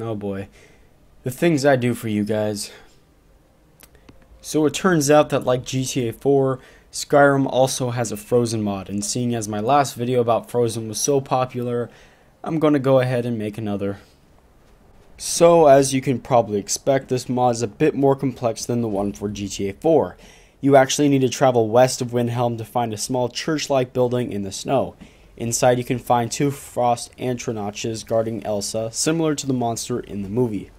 Oh boy. The things I do for you guys. So it turns out that like GTA 4, Skyrim also has a Frozen mod, and seeing as my last video about Frozen was so popular, I'm gonna go ahead and make another. So as you can probably expect, this mod is a bit more complex than the one for GTA 4. You actually need to travel west of Windhelm to find a small church-like building in the snow. Inside you can find two frost Atronachs guarding Elsa, similar to the monster in the movie.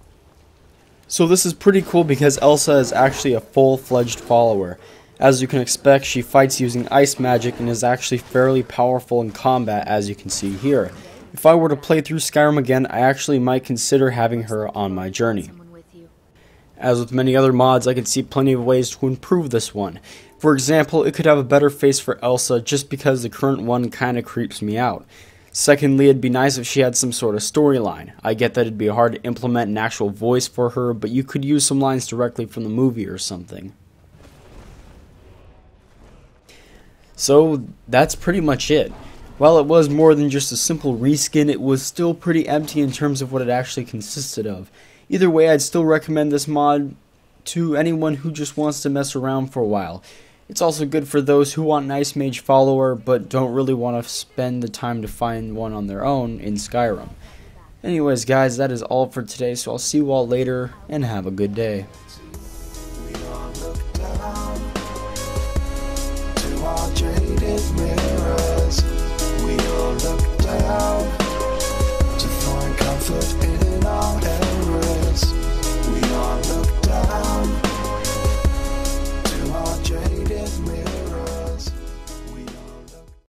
So this is pretty cool because Elsa is actually a full-fledged follower. As you can expect, she fights using ice magic and is actually fairly powerful in combat as you can see here. If I were to play through Skyrim again, I actually might consider having her on my journey. As with many other mods, I can see plenty of ways to improve this one. For example, it could have a better face for Elsa just because the current one kinda creeps me out. Secondly, it'd be nice if she had some sort of storyline. I get that it'd be hard to implement an actual voice for her, but you could use some lines directly from the movie or something. So, that's pretty much it. While it was more than just a simple reskin, it was still pretty empty in terms of what it actually consisted of. Either way, I'd still recommend this mod to anyone who just wants to mess around for a while. It's also good for those who want an Ice Mage follower but don't really want to spend the time to find one on their own in Skyrim. Anyways, guys, that is all for today, so I'll see you all later, and have a good day.